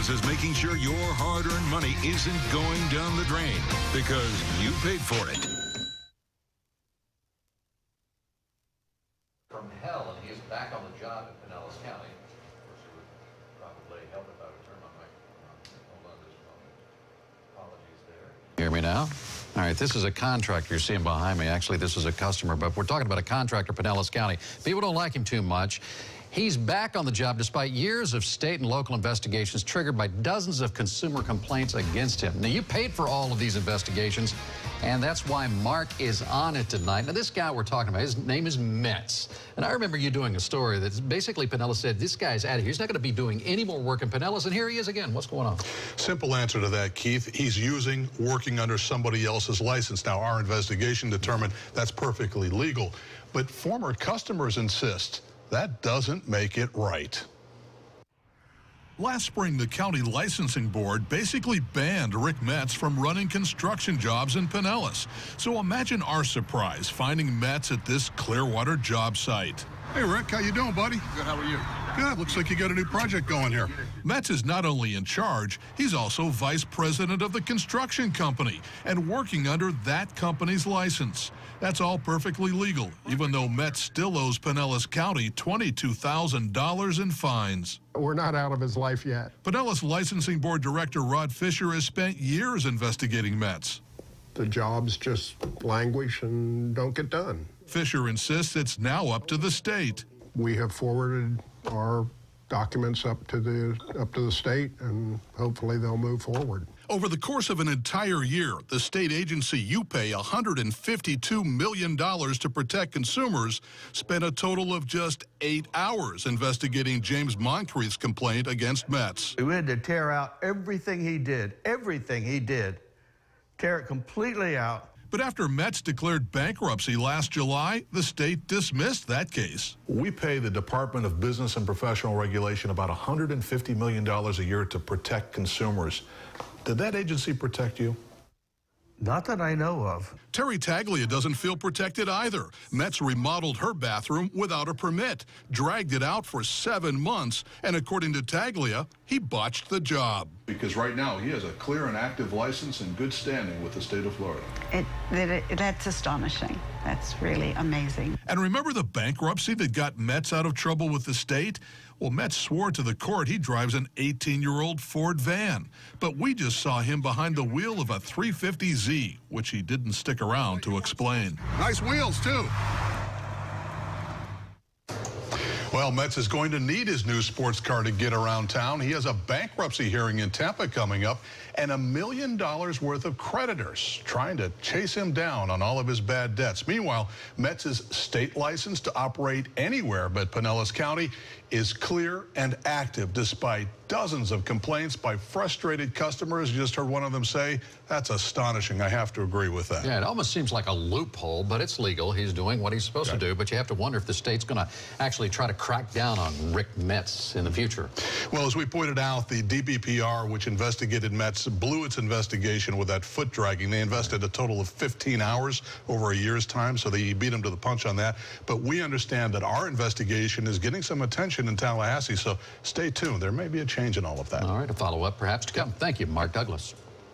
Pinellas is making sure your hard-earned money isn't going down the drain because you paid for it. From hell, and he is back on the job in Pinellas County. Of course, it would probably help if I would turn my microphone on. Hold on just a moment. Apologies there. Hear me now? All right, this is a contractor you're seeing behind me. Actually, this is a customer, but we're talking about a contractor, Pinellas County. People don't like him too much. He's back on the job despite years of state and local investigations triggered by dozens of consumer complaints against him. Now, you paid for all of these investigations, and that's why Mark is on it tonight. Now, this guy we're talking about, his name is Metz. And I remember you doing a story that basically Pinellas said, this guy's out of here. He's not going to be doing any more work in Pinellas, and here he is again. What's going on? Simple answer to that, Keith. He's using, working under somebody else's license. Now, our investigation determined that's perfectly legal. But former customers insist that doesn't make it right. Last spring, the county licensing board basically banned Rick Metz from running construction jobs in Pinellas. So imagine our surprise finding Metz at this Clearwater job site. Hey, Rick, how you doing, buddy? Good, how are you? Good. Looks like you got a new project going here. Metz is not only in charge, he's also vice president of the construction company and working under that company's license. That's all perfectly legal, even though Metz still owes Pinellas County $22,000 in fines. We're not out of his life yet. Pinellas Licensing Board Director Rod Fisher has spent years investigating Metz. The jobs just languish and don't get done. Fisher insists it's now up to the state. We have forwarded our documents up to the up to the state and hopefully they'll move forward. Over the course of an entire year, the state agency you pay $152 million to protect consumers spent a total of just eight hours investigating James Moncrief's complaint against Metz. We had to tear out everything he did, everything he did, tear it completely out. But after Metz declared bankruptcy last July, the state dismissed that case. We pay the Department of Business and Professional Regulation about $150 million a year to protect consumers. Did that agency protect you? Not that I know of. Terry Taglia doesn't feel protected either. Metz remodeled her bathroom without a permit, dragged it out for seven months, and according to Taglia, he botched the job. Because right now he has a clear and active license and good standing with the state of Florida. It, it, it, that's astonishing. That's really amazing. And remember the bankruptcy that got Metz out of trouble with the state? Well, Metz swore to the court he drives an 18 year old Ford van. But we just saw him behind the wheel of a 350Z, which he didn't stick around to explain. Nice wheels, too. Well, Metz is going to need his new sports car to get around town. He has a bankruptcy hearing in Tampa coming up and a million dollars worth of creditors trying to chase him down on all of his bad debts. Meanwhile, Metz's state license to operate anywhere but Pinellas County is clear and active despite dozens of complaints by frustrated customers. You just heard one of them say, that's astonishing. I have to agree with that. Yeah, it almost seems like a loophole, but it's legal. He's doing what he's supposed to do, but you have to wonder if the state's going to actually try to crack down on Rick Metz in the future. Well, as we pointed out, the DBPR, which investigated Metz, blew its investigation with that foot dragging. They invested a total of 15 hours over a year's time, so they beat him to the punch on that. But we understand that our investigation is getting some attention in Tallahassee, so stay tuned. There may be a change in all of that. All right, a follow-up perhaps to come. Thank you, Mark Douglas.